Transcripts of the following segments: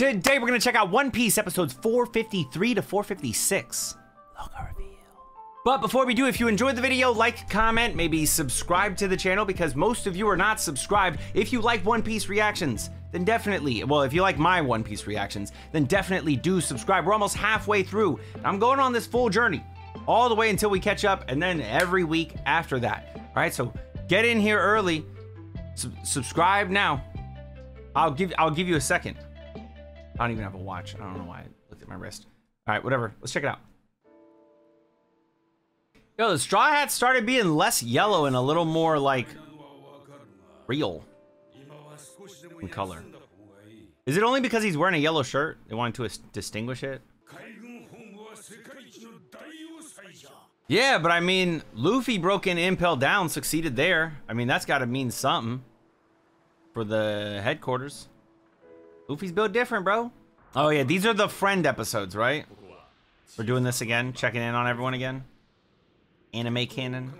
Today we're gonna check out One Piece episodes 453 to 456. Logo reveal. But before we do, if you enjoyed the video, like, comment, maybe subscribe to the channel because most of you are not subscribed. If you like One Piece reactions, then definitely, well, if you like my One Piece reactions, then definitely do subscribe. We're almost halfway through. I'm going on this full journey all the way until we catch up and then every week after that. All right, so get in here early. Sub- subscribe now. I'll give I'll give you a second. I don't even have a watch. I don't know why I looked at my wrist. All right, whatever. Let's check it out. Yo, the straw hat started being less yellow and a little more like real in color. Is it only because he's wearing a yellow shirt? They wanted to distinguish it? Yeah, but I mean, Luffy broke in Impel Down, succeeded there. I mean, that's got to mean something for the headquarters. Luffy's built different, bro. Oh yeah, these are the friend episodes, right? We're doing this again, checking in on everyone again. Anime canon.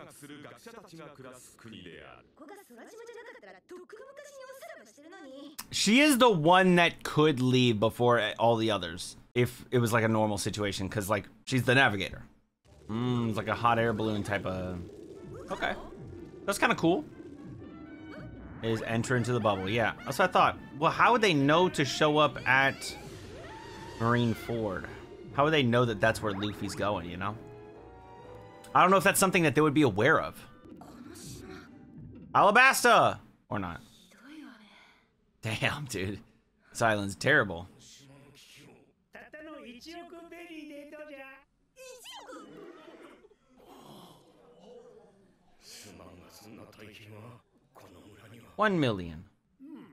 She is the one that could leave before all the others if it was like a normal situation because like she's the navigator. Mm, it's like a hot air balloon type of. Okay, that's kind of cool. Is enter into the bubble? Yeah, that's what I thought. Well, how would they know to show up at Marineford? How would they know that that's where Luffy's going? You know. I don't know if that's something that they would be aware of. Alabasta or not. Damn, dude. This island's terrible. One million. Hmm.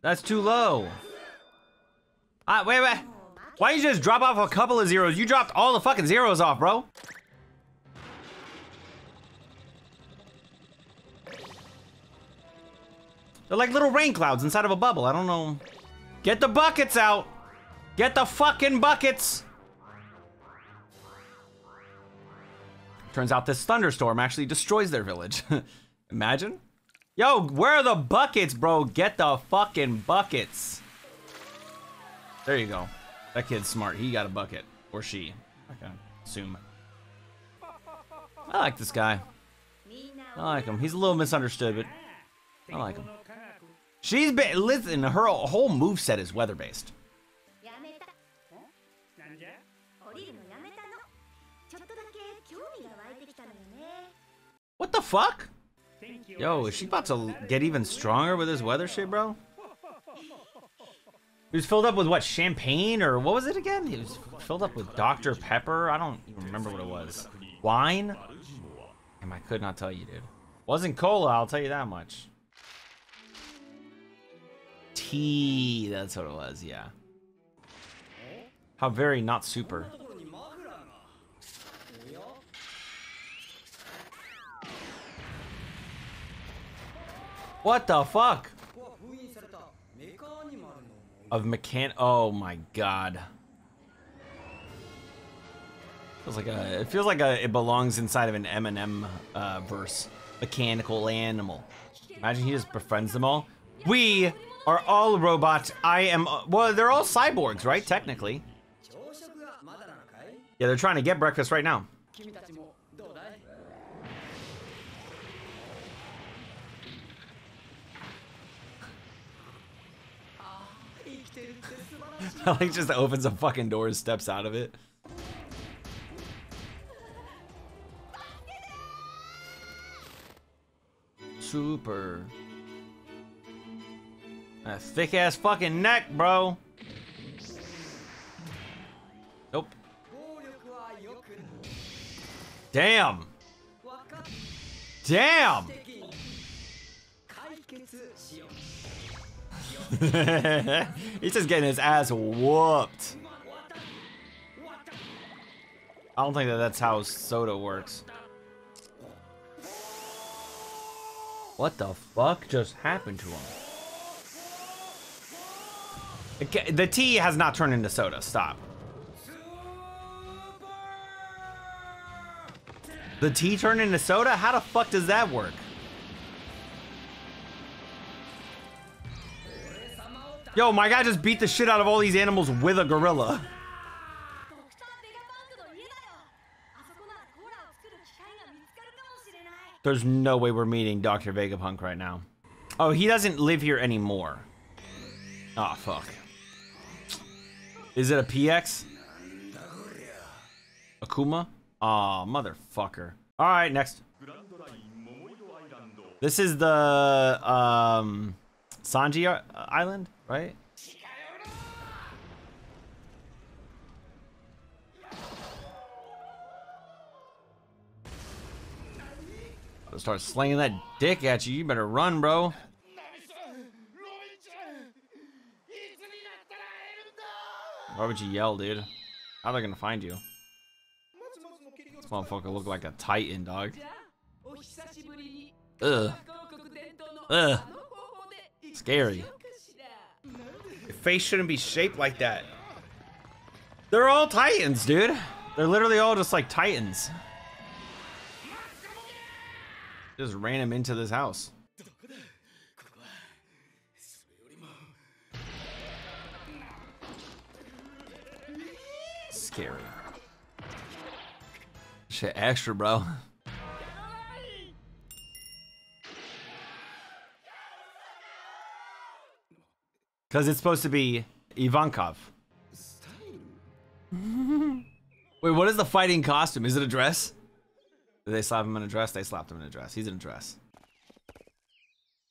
That's too low. Ah, right, wait, wait. Why you just drop off a couple of zeros? You dropped all the fucking zeros off, bro. They're like little rain clouds inside of a bubble. I don't know. Get the buckets out. Get the fucking buckets. Turns out this thunderstorm actually destroys their village. Imagine. Yo, where are the buckets, bro? Get the fucking buckets. There you go. That kid's smart. He got a bucket. Or she. I can assume. I like this guy. I like him. He's a little misunderstood, but I like him. She's been listen. Her whole move set is weather based. What the fuck? Yo, is she about to get even stronger with this weather shit, bro? He was filled up with what, champagne or what was it again? He was filled up with Dr. Pepper. I don't even remember what it was. Wine? Damn, I could not tell you, dude. Wasn't cola, I'll tell you that much. Tea, that's what it was, yeah. How very not super. What the fuck? Of mechan- Oh my god. Feels like a. It feels like a. It belongs inside of an Eminem uh, verse. Mechanical animal. Imagine he just befriends them all. We are all robots. I am. Well, they're all cyborgs, right? Technically. Yeah, they're trying to get breakfast right now. like just opens a fucking door and steps out of it. Super. A thick ass fucking neck, bro. Nope. Damn. Damn. He's just getting his ass whooped. I don't think that that's how soda works. What the fuck just happened to him? The tea has not turned into soda. Stop. The tea turned into soda? How the fuck does that work? Yo, my guy just beat the shit out of all these animals with a gorilla. There's no way we're meeting Dr. Vegapunk right now. Oh, he doesn't live here anymore. Ah, oh, fuck. Is it a PX? Akuma? Aw, oh, motherfucker. All right, next. This is the um, Sanji Island? right? They'll start slinging that dick at you. You better run, bro. Why would you yell, dude? How are they gonna find you? This motherfucker look like a titan, dog. Ugh. Ugh. Scary face shouldn't be shaped like that. They're all titans, dude. They're literally all just like titans. Just ran him into this house. Scary. Shit, extra, bro. Because it's supposed to be Ivankov. Wait, what is the fighting costume? Is it a dress? Did they slap him in a dress? They slapped him in a dress. He's in a dress.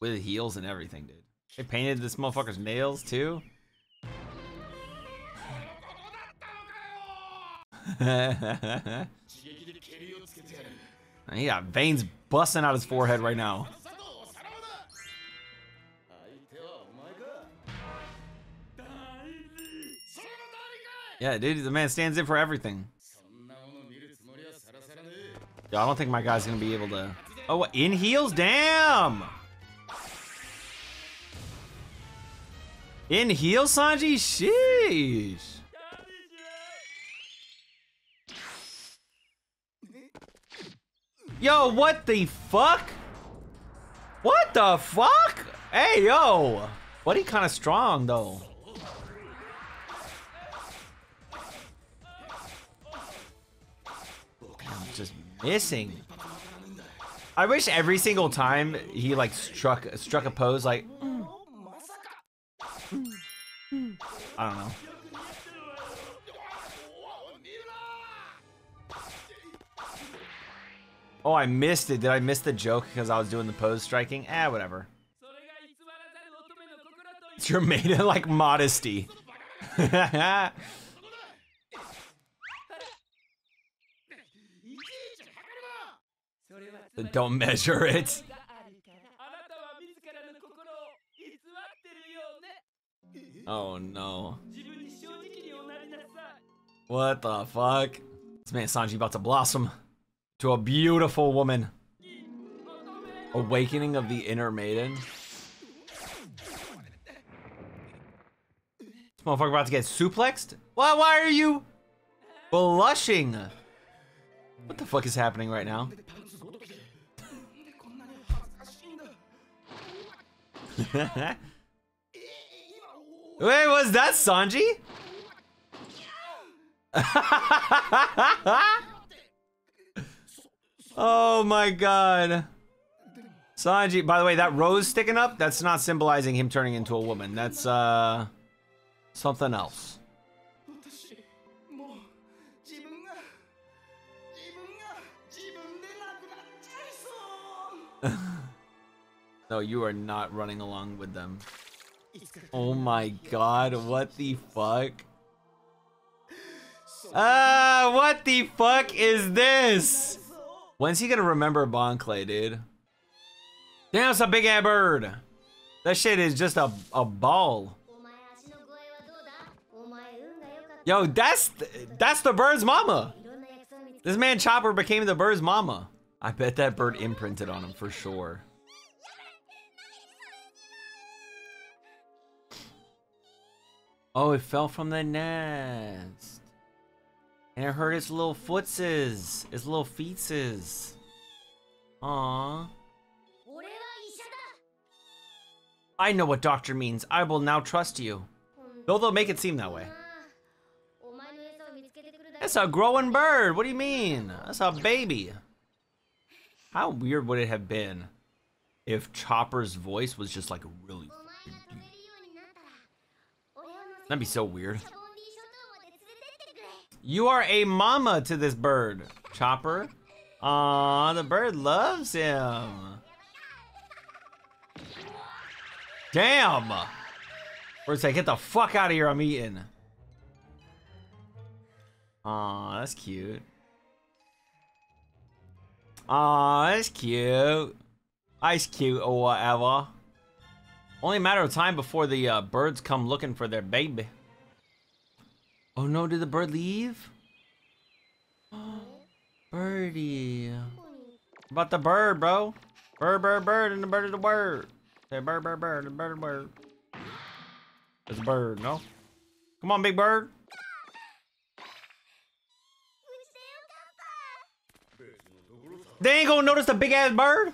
With heels and everything, dude. They painted this motherfucker's nails too. he got veins busting out his forehead right now. Yeah, dude, the man stands in for everything. Yo, I don't think my guy's gonna be able to. Oh, what, in heels? Damn! In heels, Sanji? Sheesh. Yo, what the fuck? What the fuck? Hey, yo. Buddy kind of strong, though. just missing. I wish every single time he like struck struck a pose like I don't know. Oh, I missed it. Did I miss the joke because I was doing the pose striking? Ah, eh, whatever. It's your maiden like modesty. Don't measure it. Oh no. What the fuck? This man Sanji about to blossom to a beautiful woman. Awakening of the Inner Maiden. This motherfucker about to get suplexed? Why, why are you blushing? What the fuck is happening right now? Wait, was that Sanji? oh my god. Sanji, by the way, that rose sticking up, that's not symbolizing him turning into a woman. That's, uh, something else. No, you are not running along with them. Oh my god, what the fuck? Ah, what the fuck is this? When's he gonna remember Bon Clay, dude? Damn, it's a big ass bird. That shit is just a, a ball. Yo, that's that's the bird's mama. This man Chopper became the bird's mama. I bet that bird imprinted on him for sure. Oh, it fell from the nest. And it hurt its little footses. Its little feetses. Aww. I know what doctor means. I will now trust you. Though they'll make it seem that way. That's a growing bird. What do you mean? That's a baby. How weird would it have been if Chopper's voice was just like really That'd be so weird. You are a mama to this bird, Chopper. Aw, the bird loves him. Damn! Bird's like, get the fuck out of here, I'm eating. Aw, that's cute. Aw, that's cute. Ice cute or whatever. Only a matter of time before the uh, birds come looking for their baby. Oh no, did the bird leave? Birdie. What about the bird, bro? Bird, bird, bird, and the bird of the bird. Say bird, bird, bird, and bird of the bird. It's a bird, no? Come on, big bird. They ain't gonna notice the big ass bird?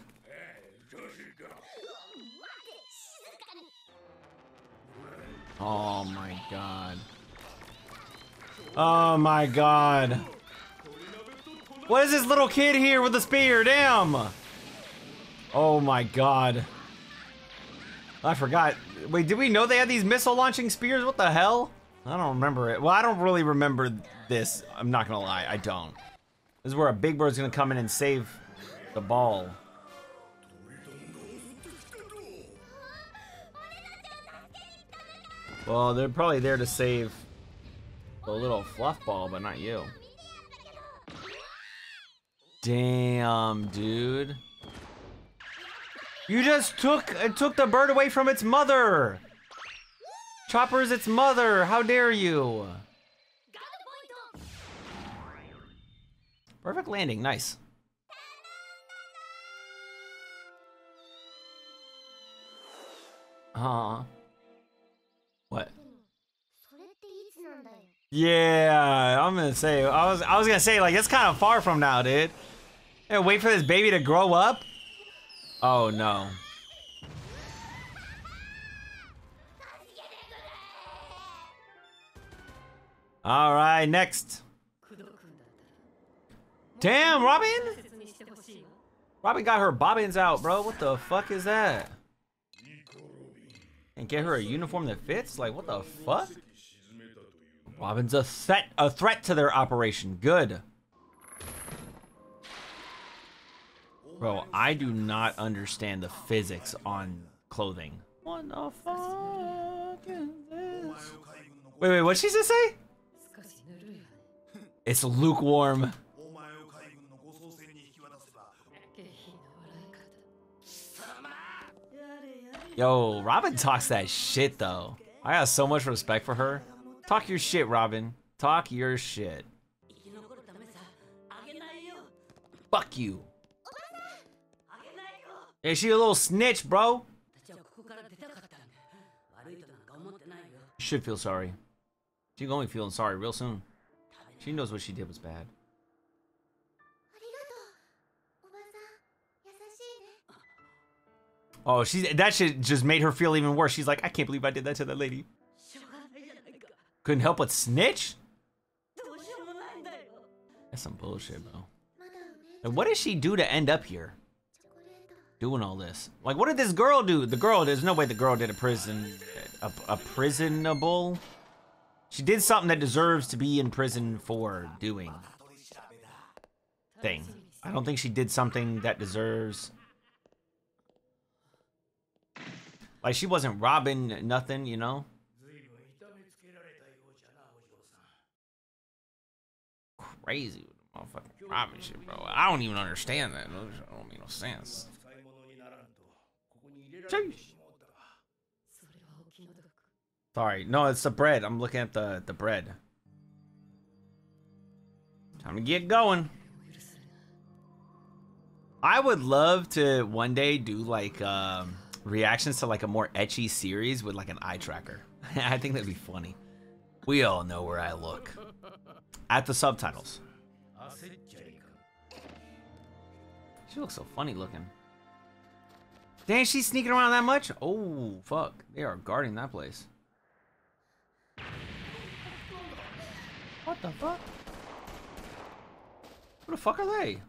Oh my god. Oh my god. What is this little kid here with a spear? Damn. Oh my god. I forgot. Wait, did we know they had these missile launching spears? What the hell? I don't remember it. Well, I don't really remember this. I'm not gonna lie, I don't. This is where a big bird's gonna come in and save the ball. Well, they're probably there to save the little fluff ball, but not you. Damn, dude. You just took it took the bird away from its mother. Chopper's its mother. How dare you? Perfect landing. Nice. Aww. Yeah, I'm gonna say I was I was gonna say like it's kind of far from now, dude. And wait for this baby to grow up. Oh no. All right, next. Damn, Robin. Robin got her bobbins out, bro. What the fuck is that? And get her a uniform that fits? Like, what the fuck? Robin's a threat, a threat to their operation. Good. Bro, I do not understand the physics on clothing. What the fuck is this? Wait, wait, what's she to say? It's lukewarm. Yo, Robin talks that shit though. I got so much respect for her. Talk your shit, Robin. Talk your shit. Fuck you. Is she a little snitch, bro? Should feel sorry. She gonna be feeling sorry real soon. She knows what she did was bad. Oh, she that shit just made her feel even worse. She's like, I can't believe I did that to that lady. Couldn't help but snitch? That's some bullshit, bro. And what did she do to end up here? Doing all this. Like, what did this girl do? The girl, there's no way the girl did a prison... A, a prisonable? She did something that deserves to be in prison for doing. Thing. I don't think she did something that deserves... Like, she wasn't robbing nothing, you know? crazy with the motherfucking profit shit, bro. I don't even understand that. It don't make no sense. Sorry, no, it's the bread. I'm looking at the the bread. Time to get going. I would love to one day do like um, reactions to like a more ecchi series with like an eye tracker. I think that'd be funny. We all know where I look at the subtitles. She looks so funny looking. Dang, she's sneaking around that much? Oh, fuck. They are guarding that place. What the fuck? Who the fuck are they?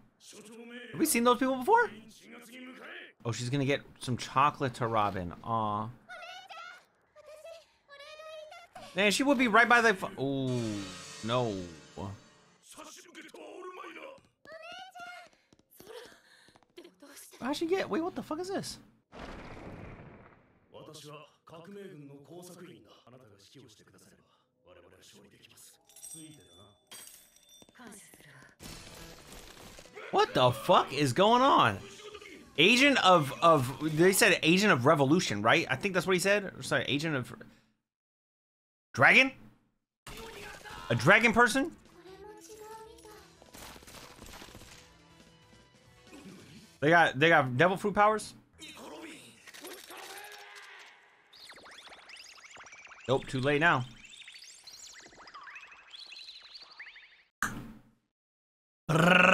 Have we seen those people before? Oh, she's gonna get some chocolate to Robin. Aw. Man, she would be right by the... Oh. No. How'd she get? Wait, what the fuck is this? What the fuck is going on? Agent of of they said agent of revolution, right? I think that's what he said. Sorry, agent of dragon. A dragon person? They got they got devil fruit powers? Nope, too late now. Brrr.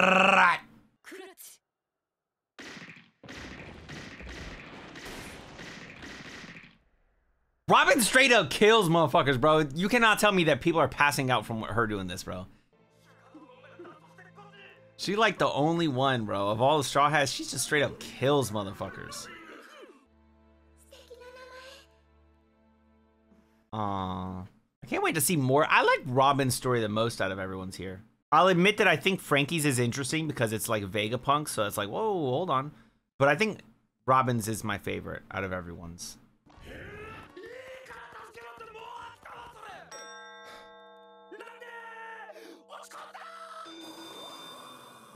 Robin straight up kills motherfuckers, bro. You cannot tell me that people are passing out from her doing this, bro. She like the only one, bro. Of all the Straw Hats, she just straight up kills motherfuckers. Aww. I can't wait to see more. I like Robin's story the most out of everyone's here. I'll admit that I think Franky's is interesting because it's like Vegapunk, so it's like, whoa, hold on. But I think Robin's is my favorite out of everyone's.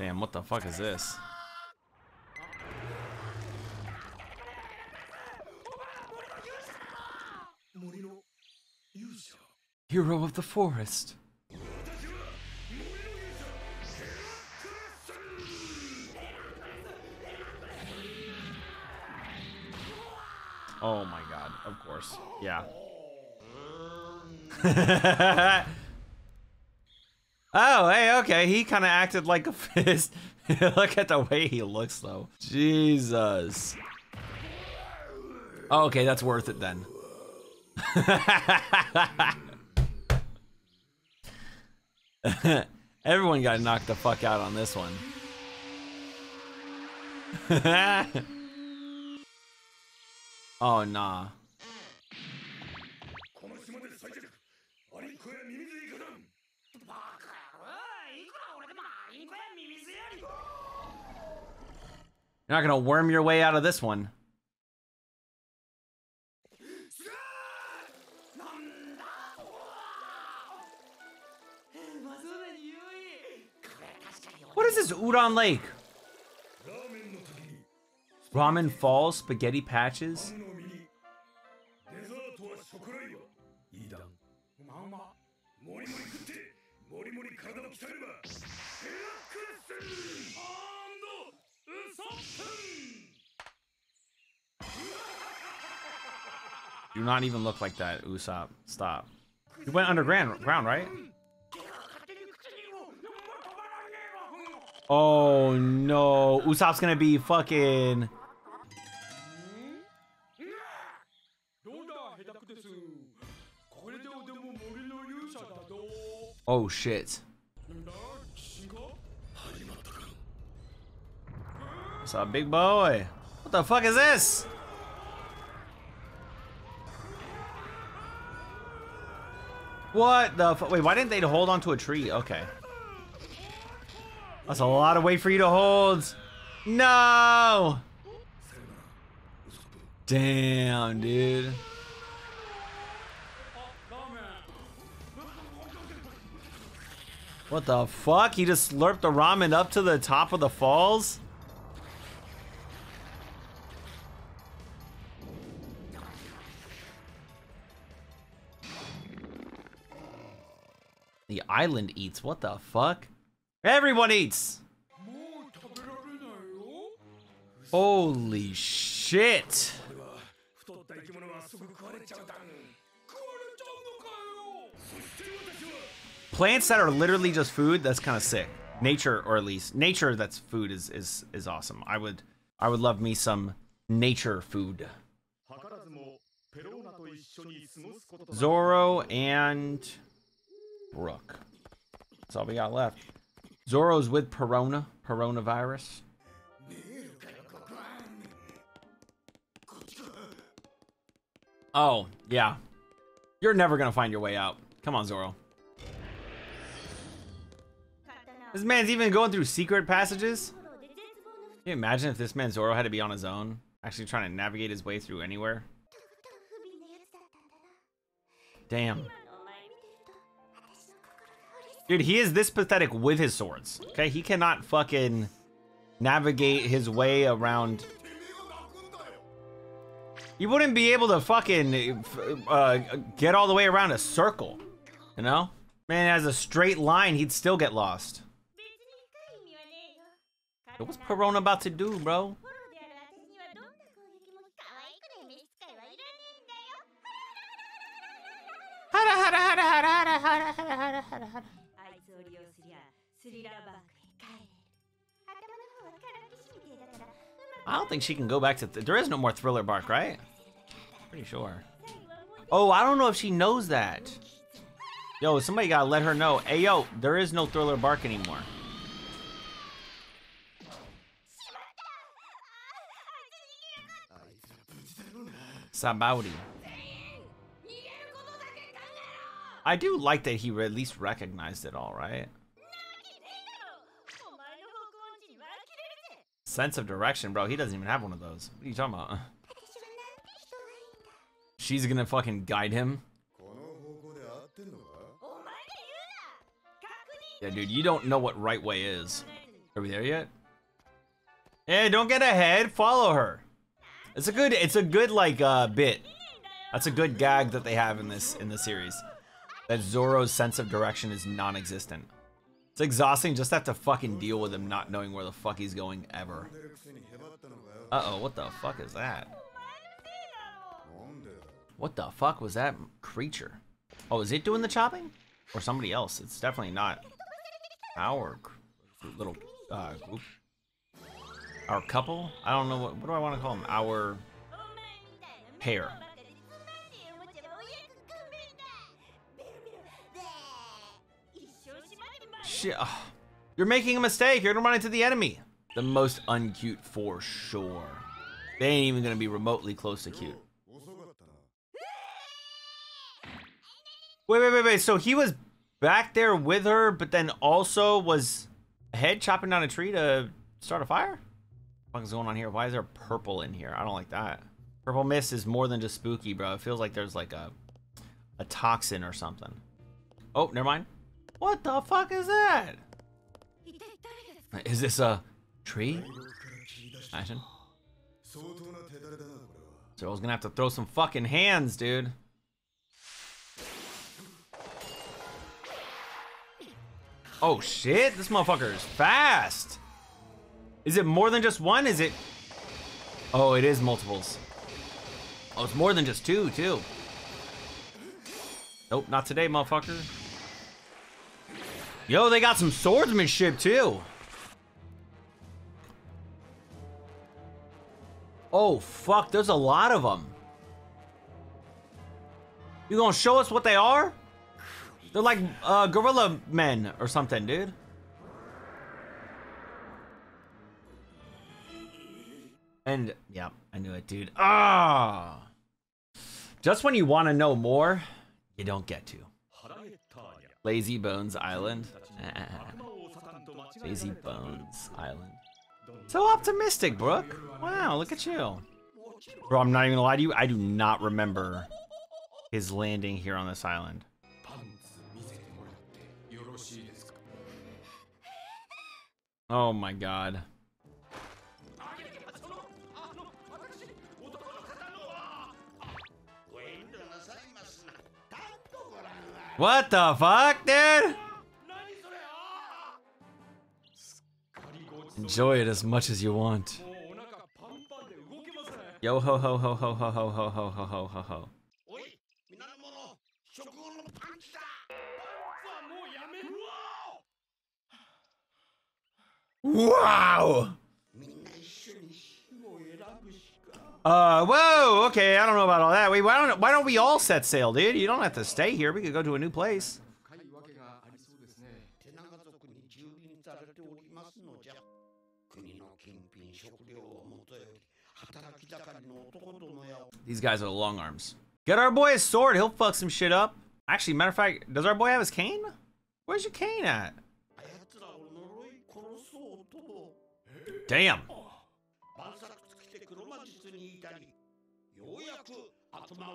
Damn, what the fuck is this? Hero of the forest. Oh my god, of course. Yeah. oh, hey, okay. He kind of acted like a fist. Look at the way he looks, though. Jesus. Oh, okay, that's worth it then. Everyone got knocked the fuck out on this one. oh, nah. You're not going to worm your way out of this one. What is this Udon Lake? Ramen falls, spaghetti patches? Do not even look like that, Usopp. Stop. You went underground, ground, right? Oh no, Usopp's gonna be fucking. Oh shit. It's a big boy. What the fuck is this? What the Wait, why didn't they hold onto a tree? Okay. That's a lot of weight for you to hold. No! Damn, dude. What the fuck? He just slurped the ramen up to the top of the falls? island eats. What the fuck? Everyone eats! Holy shit! Plants that are literally just food, that's kind of sick. Nature, or at least nature that's food is, is, is awesome. I would, I would love me some nature food. Zoro and Brook. That's all we got left. Zoro's with Perona, coronavirus. Oh, yeah. You're never gonna find your way out. Come on, Zoro. This man's even going through secret passages? Can you imagine if this man Zoro had to be on his own? Actually trying to navigate his way through anywhere? Damn. Dude, he is this pathetic with his swords. Okay, he cannot fucking navigate his way around. You wouldn't be able to fucking uh, get all the way around a circle, you know? Man, as a straight line, he'd still get lost. What's Perona about to do, bro? I don't think she can go back to... Th there is no more Thriller Bark, right? Pretty sure. Oh, I don't know if she knows that. Yo, somebody gotta let her know. Hey, yo, there is no Thriller Bark anymore. Sabaody. I do like that he at least recognized it all, right? Sense of direction, bro. He doesn't even have one of those. What are you talking about? She's gonna fucking guide him? Yeah, dude, you don't know what right way is. Are we there yet? Hey, don't get ahead. Follow her. It's a good, it's a good, like, uh, bit. That's a good gag that they have in this, in the series. That Zoro's sense of direction is non-existent. It's exhausting just to have to fucking deal with him not knowing where the fuck he's going ever. Uh-oh, what the fuck is that? What the fuck was that creature? Oh, is it doing the chopping? Or somebody else? It's definitely not our little uh, group. Our couple? I don't know. What, what do I want to call them? Our pair. shit. Oh, you're making a mistake. You're gonna run into the enemy. The most uncute for sure. They ain't even gonna be remotely close to cute. Wait, wait, wait, wait. So he was back there with her, but then also was ahead chopping down a tree to start a fire? What is going on here? Why is there purple in here? I don't like that. Purple mist is more than just spooky, bro. It feels like there's like a a toxin or something. Oh, never mind. What the fuck is that? Is this a tree? Imagine. So I was gonna have to throw some fucking hands, dude. Oh shit, this motherfucker is fast. Is it more than just one? Is it? Oh, it is multiples. Oh, it's more than just two, too. Nope, not today, motherfucker. Yo, they got some swordsmanship, too. Oh, fuck, there's a lot of them. You gonna show us what they are? They're like uh, gorilla men or something, dude. And yeah, I knew it, dude. Ah, just when you want to know more, you don't get to. Lazy Bones Island. Lazy Bones Island. So optimistic, Brook. Wow, look at you. Bro, I'm not even gonna lie to you. I do not remember his landing here on this island. Oh my god. What the fuck, dude? Enjoy it as much as you want. Yo ho ho ho ho ho ho ho ho ho ho ho ho. Wow! Uh, whoa, okay, I don't know about all that. Wait, why don't, why don't we all set sail, dude? You don't have to stay here. We could go to a new place. These guys are long arms. Get our boy a sword. He'll fuck some shit up. Actually, matter of fact, does our boy have his cane? Where's your cane at? Damn.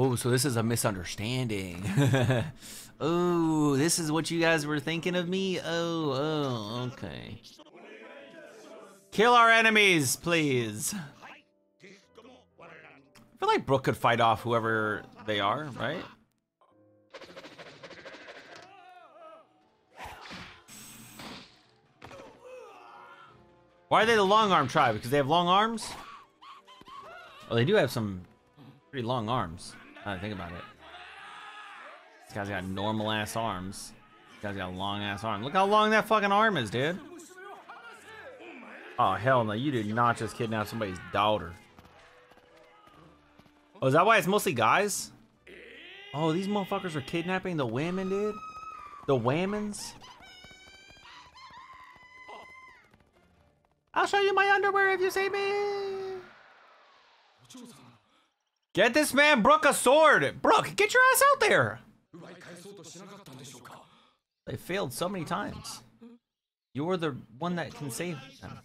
Oh, so this is a misunderstanding. oh, this is what you guys were thinking of me? Oh, oh, okay. Kill our enemies, please. I feel like Brook could fight off whoever they are, right? Why are they the long arm tribe? Because they have long arms? Well, they do have some pretty long arms. Now that I think about it. This guy's got normal ass arms. This guy's got long ass arm. Look how long that fucking arm is, dude. Oh, hell no. You did not just kidnap somebody's daughter. Oh, is that why it's mostly guys? Oh, these motherfuckers are kidnapping the women, dude? The whammons? I'll show you my underwear if you see me. Get this man Brook a sword! Brook, get your ass out there! They failed so many times. You're the one that can save them.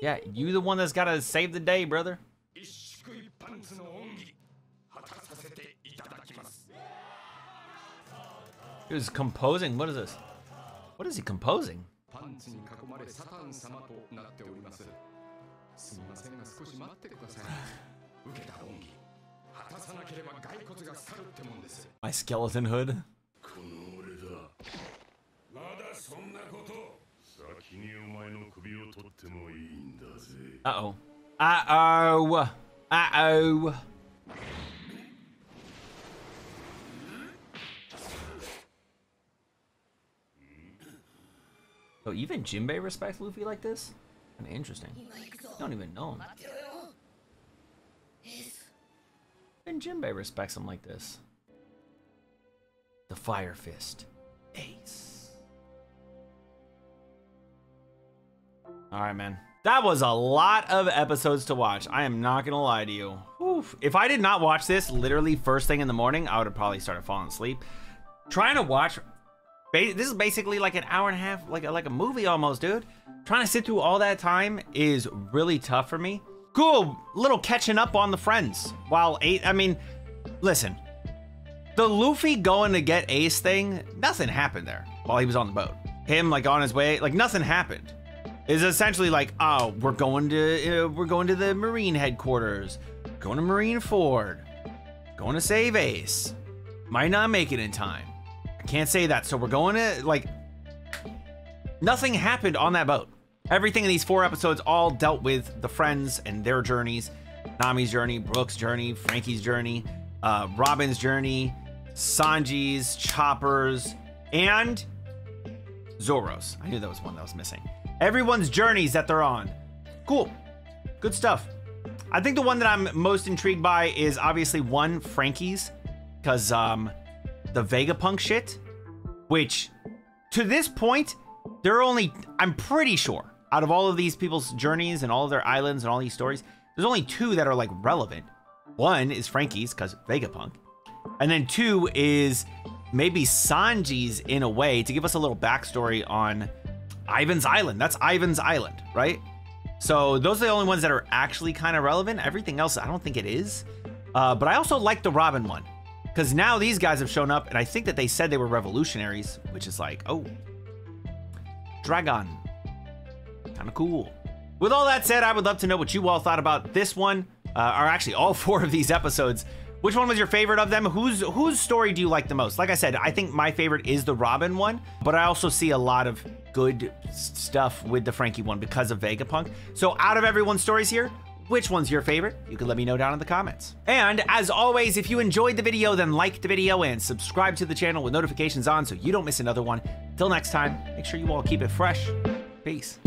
Yeah, you the one that's gotta save the day, brother. He was composing. What is this? What is he composing? パンツに囲まれサタン様となっておりますすみませんが少し待ってください受けた恩義果たさなければ骸骨が去るってもんです My skeleton hood? この俺だまだそんなこと先にお前の首を取ってもいいんだぜ Uh oh. Uh oh. Uh oh. Oh, even Jinbei respects Luffy like this? Kinda interesting. Don't even know him. Even Jinbei respects him like this. The Fire Fist. Ace. Alright, man. That was a lot of episodes to watch. I am not gonna lie to you. Oof. If I did not watch this literally first thing in the morning, I would have probably started falling asleep. Trying to watch this is basically like an hour and a half, like a, like a movie almost, dude. Trying to sit through all that time is really tough for me. Cool, little catching up on the friends. While eight, I mean, listen, the Luffy going to get Ace thing, nothing happened there while he was on the boat. Him like on his way, like nothing happened. Is essentially like, oh, we're going to uh, we're going to the Marine headquarters, going to Marineford, going to save Ace. Might not make it in time. Can't say that. So we're going to like nothing happened on that boat. Everything in these four episodes all dealt with the friends and their journeys. Nami's journey, Brook's journey, Franky's journey, uh, Robin's journey, Sanji's, Chopper's, and Zoro's. I knew that was one that was missing. Everyone's journeys that they're on. Cool. Good stuff. I think the one that I'm most intrigued by is obviously one, Franky's. Because um, the Vegapunk shit, which to this point, there are only, I'm pretty sure, out of all of these people's journeys and all of their islands and all these stories, there's only two that are like relevant. One is Franky's, because Vegapunk. And then two is maybe Sanji's in a way to give us a little backstory on Ivan's Island. That's Ivan's Island, right? So those are the only ones that are actually kind of relevant. Everything else, I don't think it is. Uh, but I also like the Robin one because now these guys have shown up, and I think that they said they were revolutionaries, which is like, oh, Dragon, kind of cool. With all that said, I would love to know what you all thought about this one, uh, or actually all four of these episodes. Which one was your favorite of them? Whose whose story do you like the most? Like I said, I think my favorite is the Robin one, but I also see a lot of good stuff with the Franky one because of Vegapunk. So out of everyone's stories here, Which one's your favorite? You can let me know down in the comments. And as always, if you enjoyed the video, then like the video and subscribe to the channel with notifications on so you don't miss another one. Till next time, make sure you all keep it fresh. Peace.